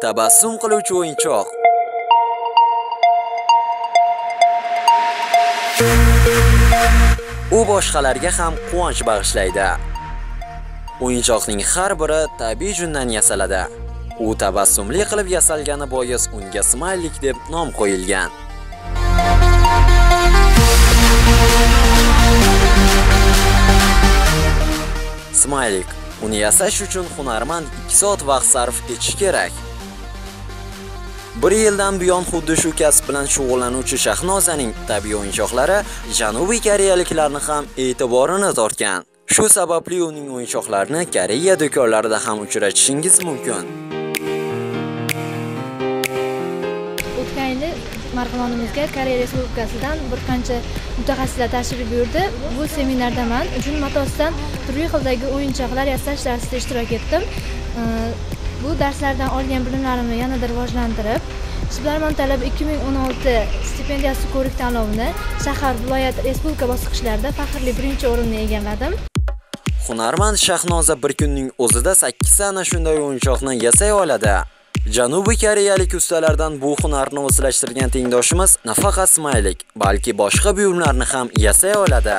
tabassum qiluvchi o'yinchoq. U boshqalarga ham quvonch bag'ishlaydi. O'yinchoqning har biri tabiiy jundan yasaladi. U tabassumli qilib yasalgani bois unga Smaylik deb nom qo'yilgan. Smaylik uni yasash uchun hunarmand 2 soat vaqt sarf etishi kerak. Bir yildan buyon xuddi shu kasb bilan shug'ullanuvchi Shahnozaning tabiiy o'yinchoqlari janubiy koreyaliklarni ham e'tiborini tortgan. Shu sababli uning o'yinchoqlarini Koreya do'konlarida ham uchratishingiz mumkin. O'tgan yili marg'ilonimizga Koreya Respublikasidan bir qancha mutaxassislar tashrif buyurdi. Bu seminarda men uchun matosdan turli xildagi o'yinchoqlar yasash darsida ishtirok etdim. Bu darslardan olgan bilimlarimni yanada rivojlantirib, Ishbilarmon talaba 2016 stipendiyasi ko'rik tanlovini shahar, viloyat, respublika bosqichlarida faxrli birinchi o'rinni egalladim. Hunarmand Shahnoza bir kunning o'zida 8 ana shunday o'yinchoqni yasay oladi. Janubiy koreyalik ustalardan bu hunarni o'zlashtirgan tengdoshimiz nafaqat smaylik, balki boshqa buyumlarni ham yasay oladi.